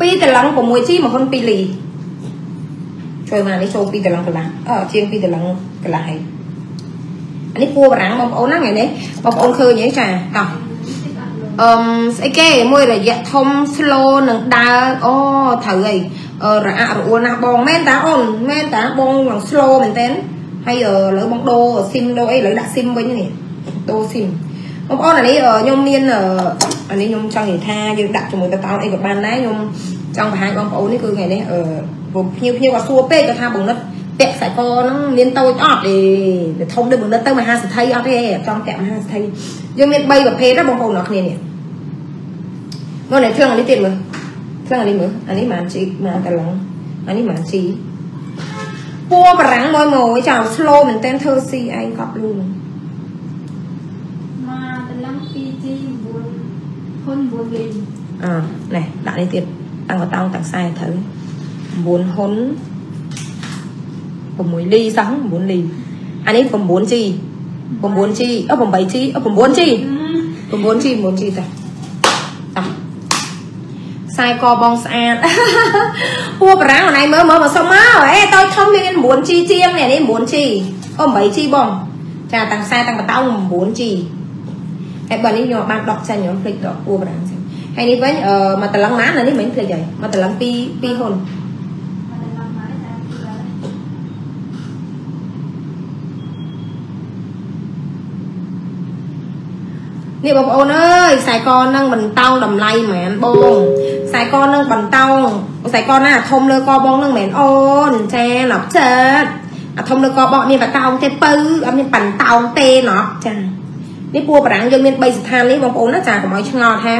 2តឡឹង 6G មហ៊ុន2លីជួយមកនេះចូល2តឡឹងកន្លះអឺជាង2តឡឹងកន្លះហើយអានេះពួរបារាំងបងប្អូនណាថ្ងៃនេះបងប្អូនឃើញទេចាតោះអឺស្អីគេមួយរយៈធំ slow នឹងដើរអូត្រូវអីរអាក់រអួលណាស់បងមែនតាអូនមែនតាបងឡើង slow មែនតើហើយឥឡូវបងដូរស៊ីមដូរអីឥឡូវដាក់ស៊ីមវិញនេះដូរស៊ីមបងប្អូនអានេះខ្ញុំមាន អានេះខ្ញុំចង់និយាយថាយើងដាក់ជាមួយតតោអីក៏បានដែរខ្ញុំចង់បង្ហាញបងប្អូននេះគឺថ្ងៃនេះអឺភ្ញៀវភ្ញៀវគាត់សួរពេកគាត់ថាបងនិតពាក់ខ្សែកហ្នឹងមានតូចអត់ទេទៅធំដូចបងនិតទៅមហាសទ្ធិអត់ទេចង់ពាក់មហាសទ្ធិយើងមាន3ប្រភេទណាបងប្អូនអរគ្នានេះមកនេះគ្រឿងនេះទៀតមើលគ្រឿងនេះមើលអានេះមិនជីមកតឡងអានេះមិនជីពណ៌បារាំងមួយមួយចៅ slow មែនតើធ្វើស៊ីឯងកប់លូហ្នឹង ហ៊ុន9លីអឺនេះដាក់នេះទៀតតាំងកតោងតាំងខ្សែត្រូវ9ហ៊ុន6លីសោះ9លីអានេះ 9G 9G អឺ 8G អឺ 9G 9G 9G តាតាខ្សែកបងស្អាតពួរបារាំងអណៃមើលមើលមកសុំមកអេតូចធំមាន 9G ជាងនេះនេះ 9G អូ 8G ប ហើយបើនេះខ្ញុំបានដកចាញ់ខ្ញុំភ្លេចដកពួរប្រាំចាញ់ហើយនេះវិញអឺមកតឡឹងណានេះមិញភ្លេចហើយមកតឡឹង2 2ហ៊ុននេះបងប្អូនអើយខ្សែកនឹងបន្តោងតម្លៃហ្មងបងខ្សែកនឹងបន្តោងខ្សែកណាអាធំលើកបងនឹងមែនអូនចាណប់ចិត្តអាធំលើកបកមានបន្តោងទេពៅអត់មានបន្តោងទេណប់ចា នេះពួរបារាំងយើងមាន3ស្ថាននេះបងប្អូនណាចាកុំឲ្យឆ្ងល់ថា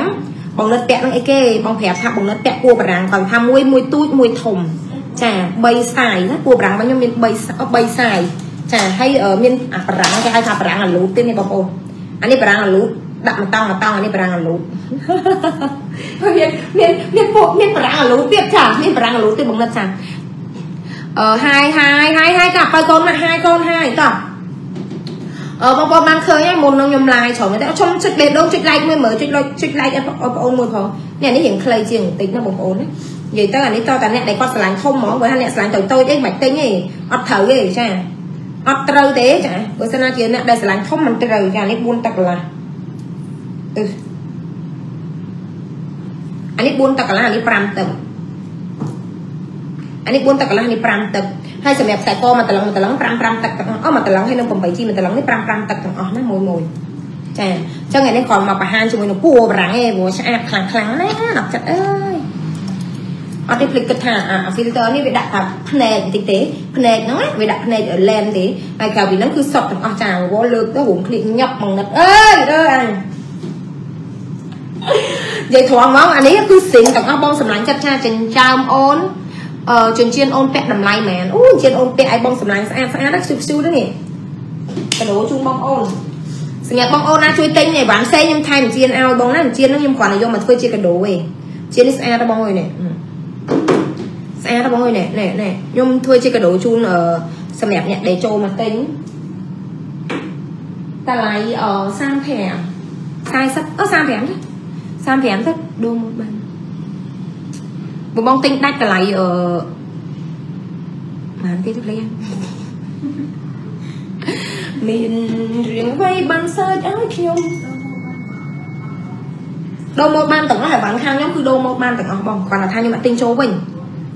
បងនិតពាក់នឹងអីគេបងប្រាប់ថាបងនិតពាក់ពួរបារាំងគាត់ថាមួយមួយទូចមួយធំចា3សាយណាពួរបារាំងរបស់ខ្ញុំមាន3 3សាយចាហើយមានអាបារាំងគេហៅថាបារាំងអាលូតទៀតនេះបងប្អូនអានេះបារាំងអាលូតដាក់មកតង់មកតង់អានេះបារាំងអាលូតមានមានមានពួកមានបារាំងអាលូតទៀតចាមានបារាំងអាលូតទៀតបងនិតចាអឺហាយហាយហាយហាយកាបើកូនណាហាយកូនហាយតោះអឺ បងប្អូនបានឃើញហើយមុននឹងខ្ញុំ live ច្រើនតែខ្ញុំចុចបេះដូងចុច like មួយមើលចុច like ចុច like ឲ្យបងប្អូនមួយផងនេះនេះរៀងខ្លីជាងបន្តិចណាបងប្អូនណានិយាយទៅអានេះតតែអ្នកដែលគាត់ឆ្លាញ់ធំហ្មងបើថាអ្នកឆ្លាញ់តូចតូចអីមិនទិញទេអត់ត្រូវទេចាអត់ត្រូវទេចាបើសិនណាជាអ្នកដែលឆ្លាញ់ធំមិនត្រូវចានេះ4ទឹកកន្លះអឺអានេះ4ទឹកកន្លះអានេះ5ទឹកអានេះ4ទឹកកន្លះនេះ5ទឹក ហើយសម្រាប់ខ្សែកមកតឡឹងមកតឡឹង5 5ទឹកទាំងអស់អស់មកតឡឹងហើយនឹង8ជីមកតឡឹងនេះ5 5ទឹកទាំងអស់ណាមួយមួយចាអញ្ចឹងថ្ងៃនេះគាត់មកបង្ហាញជាមួយនឹងពូបារាំងឯងព្រោះស្អាតខ្លាំងខ្លាំងណាស់ដល់ចិត្តអើយអត់ទេភ្លេចគិតថាអា filter នេះវាដាក់តែភ្នែកបន្តិចទេភ្នែកហ្នឹងវាដាក់ភ្នែកឡែមទេហើយក្រៅពីហ្នឹងគឺសុតទាំងអស់ចាវល់លើកទៅរួមឃ្លៀកញាប់មកនិតអើយអើយអញនិយាយត្រង់មកអានេះគឺសិនទាំងអស់បងសម្លាញ់ចិត្តចាចិញ្ចើមអូន អឺចិញ្ចៀនអូនពាក់តម្លៃមែនអូចិញ្ចៀនអូនពាក់ឲ្យបងសម្លាញ់ស្អាតស្អាតខ្ជូខ្ជូទៅនេះកដោជូនបងអូនសម្រាប់បងអូនណាជួយទិញឯវ៉ាន់ផ្សេងខ្ញុំថែមចិញ្ចៀនឲ្យបងណាចិញ្ចៀនហ្នឹងខ្ញុំគ្រាន់តែយកមកធ្វើជាកដោឯងចិញ្ចៀននេះស្អាតបងអើយនេះស្អាតបងអើយនេះនេះនេះខ្ញុំធ្វើជាកដោជូនអឺសម្រាប់អ្នកដែលចូលមកទិញតម្លៃអឺ35 40អឺ35 35ទៅដូរមកបាន បងបងទិញដាច់តម្លៃអឺបានទេទៅលេងមានរឿងអ្វីបានសើចឲ្យខ្ញុំដូរម៉ូតបានទាំងអស់ហើយបានខាងខ្ញុំគឺដូរម៉ូតបានទាំងអស់បងគាត់ថាខ្ញុំអត់ទិញចូលវិញ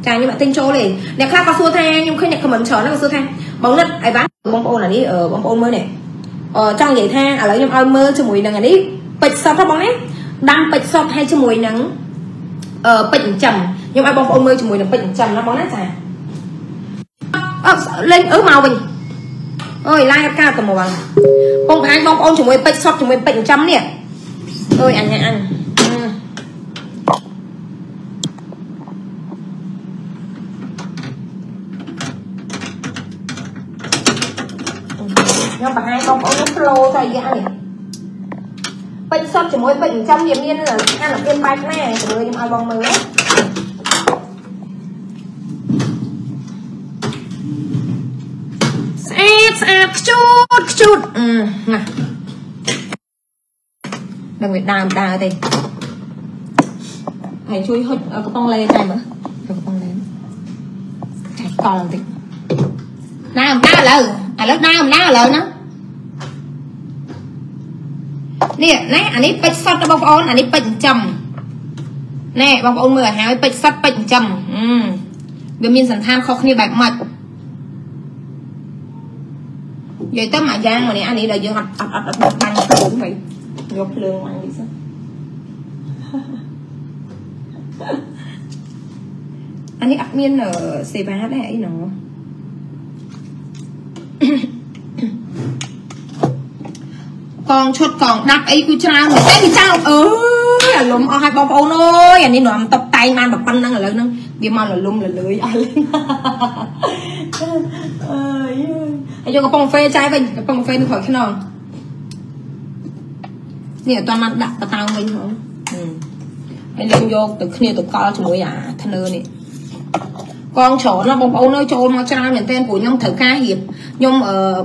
ចាខ្ញុំអត់ទិញចូលទេអ្នកខ្លះក៏សួរថាខ្ញុំឃើញអ្នក comment ច្រើនក៏សួរថាបងនិតឲ្យបានបងប្អូនអានេះបងប្អូនមើលនេះអឺចង់និយាយថាឥឡូវខ្ញុំឲ្យមើលជាមួយនឹងអានេះពេជ្រសុតហ៎បងណាដាំពេជ្រសុតហើយជាមួយនឹងអឺពេជ្រចិញ្ចឹម ខ្ញុំឲ្យបងប្អូនមើលជាមួយនឹងពេជ្រចិញ្ចឹមណាបងណាចាអឺលេងអឺមកវិញអើយឡាយអត់កើតទៅមកបងបង្ហាញបងប្អូនជាមួយពេជ្រសុតជាមួយពេជ្រចិញ្ចឹមនេះអើយអញអញខ្ញុំបង្ហាញបងប្អូនផ្លូទៅយ៉ាងនេះពេជ្រសុតជាមួយពេជ្រចិញ្ចឹមវាមានអានុភាពបែបណាជំរឿខ្ញុំឲ្យបងមើលស្អាត ស្អាតខ្ជូតខ្ជូតអឺណាដឹងវាដើមដើរទេហើយជួយហុចកំប៉ុងលេតែមើលកំប៉ុងលេចាកលបន្តិចណាអំដៅឥឡូវឥឡូវណាអំដៅឥឡូវណានេះណាអានេះពេជ្រសុតបងប្អូនអានេះពេជ្រចិញ្ចឹមណែបងប្អូនមើលឲ្យហើយពេជ្រសុតពេជ្រចិញ្ចឹមវាមានសន្តានខុសគ្នាបែបម៉េច និយាយទៅមួយយ៉ាងម្នាក់អានេះដែលយើងអត់អត់អត់អត់បាញ់ខ្លួនទៅយកភ្លើងមកនេះសិនអានេះអត់មានសេវាដែរអីណោះកងឈុតកងដាប់អីគឺច្រើនមែនទេគឺ យយកកំប៉ុងកាហ្វេចាយវិញកំប៉ុងកាហ្វេនៅក្រោយខ្នងនេះអត់បានដាក់បតោងវិញហ៎ហើយលេងយកទៅគ្នាទៅកលជាមួយអាធ្នើនេះកងច្រើនណាបងប្អូនអើយចូលមកច្រើនមែនទែនព្រោះខ្ញុំត្រូវការរៀបខ្ញុំ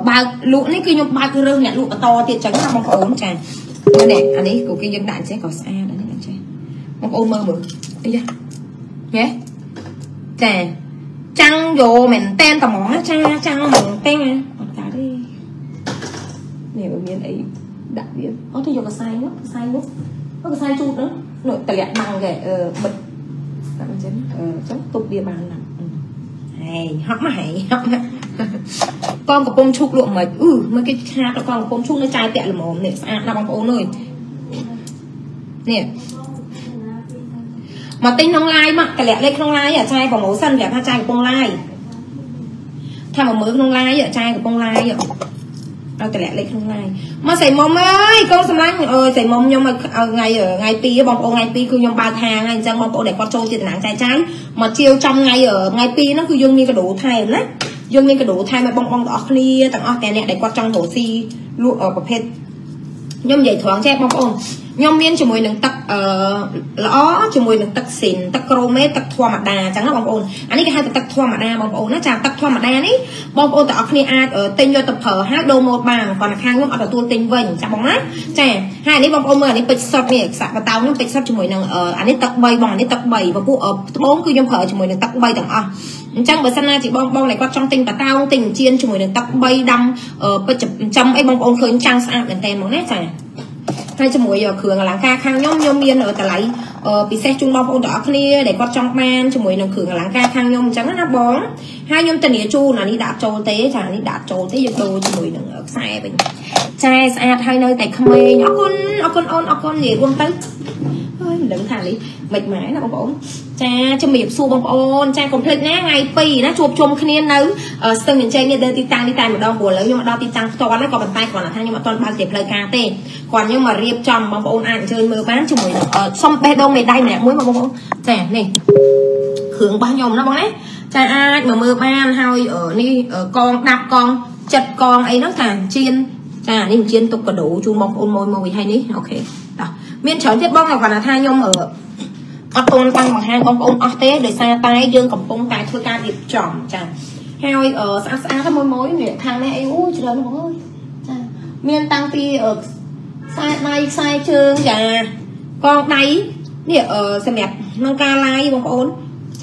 បើកលក់នេះគឺខ្ញុំបើករើសអ្នកលក់បន្តទៀតចឹងណាបងប្អូនចាមើលនេះអានេះក៏គេយើងដាក់អញ្ចឹងក៏ស្អាតដែរនេះចាបងប្អូនមើលមើលអីយ៉ាហេចា ចាំងយកមែនតែនត្មងចាចាំងមែនតែនអត់កើតទេនេះវាមានអីដាក់វាអត់ទៅយកកសែងនោះកសែងនោះកសែងជូតនោះនោះតម្លាក់បាំងគេអឺបិទដាក់អញ្ចឹងអឺចឹងទុកវាបានណាហេហក់មកហេហក់មកកងកំពុងឈុកលក់មិនអឺមើលគេឆាតកងកំពុងឈុកនៅចាយតាក់ល្មមនេះស្អាតណាស់បងប្អូនអើយនេះ មកទិញក្នុង live មកតម្លាក់លេខក្នុង live អាចាយប្រម៉ូសិនសម្រាប់ថាចាយកំពុង live ថាមកមើលក្នុង live អាចាយកំពុង live ឲ្យតម្លាក់លេខក្នុង live មកសៃមុំអើយកូនសម្លាញ់អើយសៃមុំខ្ញុំឲ្យថ្ងៃថ្ងៃ2បងប្អូនថ្ងៃ2គឺខ្ញុំបើកហាងហើយអញ្ចឹងបងប្អូនដែលគាត់ចូលចិត្តតំណាងចាយចាយមកជាវចំថ្ងៃថ្ងៃ2ហ្នឹងគឺយើងមានកដោថែមណាយើងមានកដោថែមឲ្យបងប្អូនទាំងអស់គ្នាទាំងអស់តែអ្នកដែលគាត់ចង់រកស៊ីលក់ប្រភេទខ្ញុំនិយាយត្រង់ចេះបងប្អូន ខ្ញុំមានជាមួយនឹងទឹកអឺល្អជាមួយនឹងទឹកស៊ីនទឹកក្រូមេទឹកធម្មតាអញ្ចឹងណាបងប្អូនអានេះគេហៅថាទឹកធម្មតាបងប្អូនណាចាទឹកធម្មតានេះបងប្អូនទាំងអស់គ្នាអាចទិញយកទៅប្រើហើយដូរម៉ូតបានគាត់ខាងខ្ញុំអត់ទទួលទិញវិញចាបងណាចាហើយអានេះបងប្អូនមើលអានេះពេជ្រសុតនេះខ្សែបតោខ្ញុំពេជ្រសុតជាមួយនឹងអានេះទឹក3បងអានេះទឹក3ព្រោះពួកត្បូងគឺខ្ញុំប្រើជាមួយនឹងទឹក3ទាំងអស់អញ្ចឹងបើសិនណាជាបងបងដែលគាត់ចង់ទិញបតោងទិញជៀនជាមួយនឹងទឹក3ដាំពេជ្រចិញ្ចឹមអីបងប្អូនឃើញចាំងស្អាតមែនតើហ្មងណាចា ហើយជាមួយគ្រឿងអលង្ការខាងខ្ញុំខ្ញុំមានតម្លៃពិសេសជូនបងប្អូនទាំងអស់គ្នាដែលគាត់ចង់បានជាមួយនឹងគ្រឿងអលង្ការខាងខ្ញុំអញ្ចឹងណាបងហើយខ្ញុំធានាជូនអានេះដាក់ចូលទេចានេះដាក់ចូលទេយកដូរជាមួយនឹងខ្សែវិញចាស្អាតហើយនៅតែក្មេងអរគុណអរគុណអូនអរគុណនិយាយរួមទៅ ហើយមិនដឹងថានេះមិនម៉ែណាបងប្អូនចាជំរាបសួរបងប្អូនចាកុំភ្លេចណាថ្ងៃ2ណាជួបជុំគ្នានៅស្ទឹងមានជ័យនេះដើរទីតាំងនេះតែម្ដងព្រោះឥឡូវខ្ញុំមកដល់ទីតាំងផ្ទាល់ហើយក៏ប៉ុន្តែគ្រាន់តែថាខ្ញុំអត់ទាន់បើកជាផ្លូវការទេគាត់ខ្ញុំមករៀបចំបងប្អូនអាចអញ្ជើញមើលបានជាមួយសុំបេះដូងមេដៃម្នាក់មួយបងប្អូនចានេះគ្រឿងរបស់ខ្ញុំណាបងណាចាអាចមកមើលបានហើយនេះកងដាប់កងចិត្តកងអីហ្នឹងចាជៀនចានេះជៀនទុកកដោជូនបងប្អូនមួយមួយហើយនេះអូខេតោះ មានច្រើនទៀតបងគាត់ថាខ្ញុំអត់ទាន់តាំងបង្ហាញបងប្អូនអស់ទេដោយសារតែយើងកំពុងតែធ្វើការរៀបចំចាហើយស្អាតស្អាតមួយមួយនេះខាងនេះអីអូច្រើនបងអើយចាមានតាំងពីខ្សែដៃខ្សែជើងចាកងដៃនេះសម្រាប់ក្នុងការ live បងប្អូន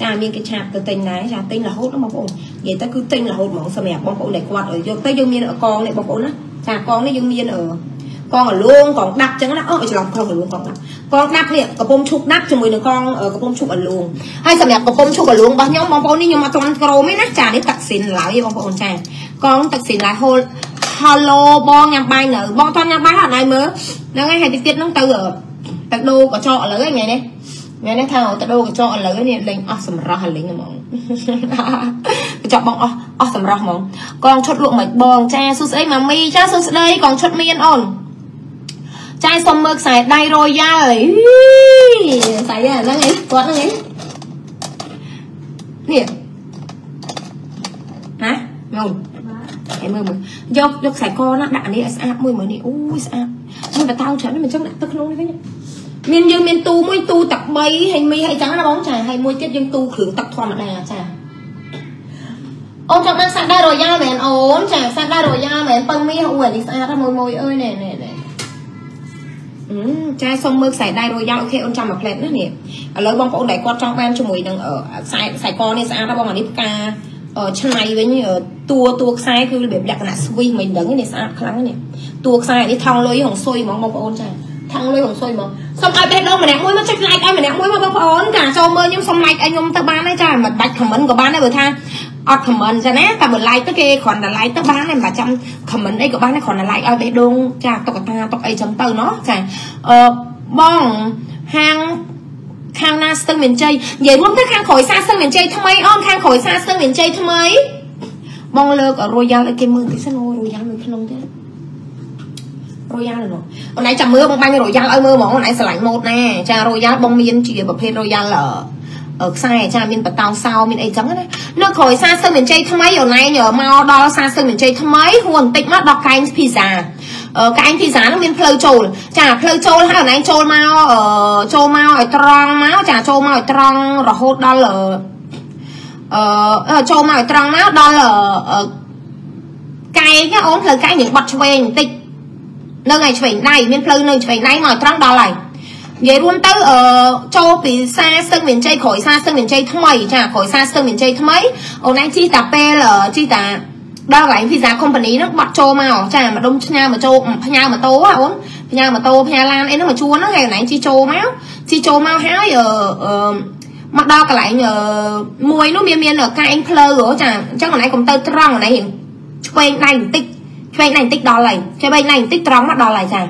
ចាមានគេឆាប់ទៅទិញដែរចាទិញរហូតបងប្អូននិយាយទៅគឺទិញរហូតហ្មងសម្រាប់បងប្អូនដែលគាត់យកទៅយើងមានកងនេះបងប្អូនណាចាកងនេះយើងមាន កងអលួងកងដាប់ចឹងណាអូច្រឡំកងអលួងកងដាប់កងដាប់នេះកំពុងឈុកដាប់ជាមួយនឹងកងកំពុងឈុកអលួងហើយសម្រាប់កំពុងឈុកអលួងរបស់ខ្ញុំបងប្អូននេះខ្ញុំអត់ទាន់ក្រមទេណាចានេះទឹកស៊ីនឡើយបងប្អូនចាកងទឹកស៊ីនឡើយហូលហឡូបងញ៉ាំបាយនៅបងតញ៉ាំបាយអត់ណៃមើលហ្នឹងហើយហើយតិចទៀតហ្នឹងទៅទៅដូរកញ្ចក់ឥឡូវហ្នឹងថ្ងៃនេះថ្ងៃនេះថាទៅដូរកញ្ចក់ឥឡូវនេះលេងអស់សម្រស់លេងហ្មងកញ្ចក់បងអស់អស់សម្រស់ហ្មងកងឈុតលក់មិនបងចាសួស្ដីម៉ាមីចាសួស្ដីកងឈុតមានអូន ចាយសុំមើលខ្សែដៃរយ៉ាល់ខ្សែហ្នឹងឯងគាត់ហ្នឹងឯងនេះណាងងឯមើលមើលយកយកខ្សែកណាដាក់នេះឲ្យស្អាតមួយមើលនេះអូយស្អាតមានបតោច្រើនមិនចឹងដាក់ទឹកក្នុងនេះវិញមានយើងមានទូមួយទូទឹក3ហើយមីហើយចឹងណាបងចាហើយមួយទៀតយើងទូគ្រឿងទឹកធម្មតាចាអូនចង់បានសាក់ដៃរយ៉ាល់មែនអូនចាសាក់ដៃរយ៉ាល់មែនពឹងមីអូអានេះស្អាតហើយមួយមួយអើយណែណែណែ ចាសុំមើលខ្សែដៃរយយ៉ាល់អូខេអូនចាំមួយផ្លែតណានេះឥឡូវបងប្អូនដែលគាត់ចង់បានជាមួយនឹងខ្សែខ្សែកនេះស្អាតណាបងអានេះផ្កាឆ្នៃវិញតួតួខ្សែគឺរបៀបលក្ខណៈស្វីសមិនដឹងនេះស្អាតខ្លាំងនេះតួខ្សែនេះថងលុយហងស៊ុយហ្មងបងប្អូនចាថងលុយហងស៊ុយហ្មងសុំឲ្យបេះដូងម្នាក់មួយមកចុច like ឲ្យម្នាក់មួយមកបងប្អូនចាចូលមើលខ្ញុំសុំ like ឲ្យខ្ញុំទៅបានហើយចាមិនបាច់ comment ក៏បានដែរបើថា អត់ comment ចឹងណាតែបើ like ទៅគេគ្រាន់តែ like ទៅបានហើយមិនចាំ comment អីក៏បានគ្រាន់តែ like ឲ្យបេះដូងចាតុកតាតុកអីចឹងទៅណោះចាអឺបងហាងខាងណាស្ទឹងមានជ័យនិយាយរួមទៅខាងក្រោយសាស្ទឹងមានជ័យថ្មីអូនខាងក្រោយសាស្ទឹងមានជ័យថ្មីបងលើករយយ៉ាល់ឲ្យគេមើលតិចសិនអូរយយ៉ាល់នៅក្នុងទៀតរយ៉ាល់នោះអូនឯងចាំមើលបងបាញ់រយ៉ាល់ឲ្យមើលហ្មងអូនឯងស្រឡាញ់ម៉ូតណាចារយ៉ាល់បងមានជាប្រភេទរយ៉ាល់ ខ្សែចាមានបតោសោមានអីចឹងណានៅក្រោយសាសឹងមានជ័យថ្មីអូនឯងមកដល់សាសឹងមានជ័យថ្មីហួរបន្តិចមកដល់កែងភីសាកែងភីសានោះមានផ្លូវចូលចាផ្លូវចូលហើយអូនឯងចូលមកចូលមកឲ្យត្រង់មកចាចូលមកឲ្យត្រង់រហូតដល់អឺចូលមកឲ្យត្រង់មកដល់កែងអូនផ្លូវកែងយើងបត់ឆ្វេងបន្តិចនៅឯឆ្វេងដៃមានផ្លូវនៅឆ្វេងដៃមកឲ្យត្រង់ដល់ហើយ និយាយរួមទៅអឺចូលពីសាស្ទឹងមានជ័យក្រោយសាស្ទឹងមានជ័យថ្មីចាក្រោយសាស្ទឹងមានជ័យថ្មីអូនឯងជីតាពេលជីតាដល់កន្លែង Visa Company ហ្នឹងបាត់ចូលមកចាម្ដុំផ្ញើមកចូលផ្ញើម៉ូតូអូនផ្ញើម៉ូតូផ្ញើឡានអីហ្នឹងមកជួនហ្នឹងឯងជីចូលមកជីចូលមកហើយអឺមកដល់កន្លែងមួយនោះមានមានកែងផ្លូវចាអញ្ចឹងកន្លែងកុំទៅត្រង់កន្លែងឆ្វេងដៃបន្តិចឆ្វេងដៃបន្តិចដល់ហើយឆ្វេងដៃបន្តិចត្រង់មកដល់ហើយចា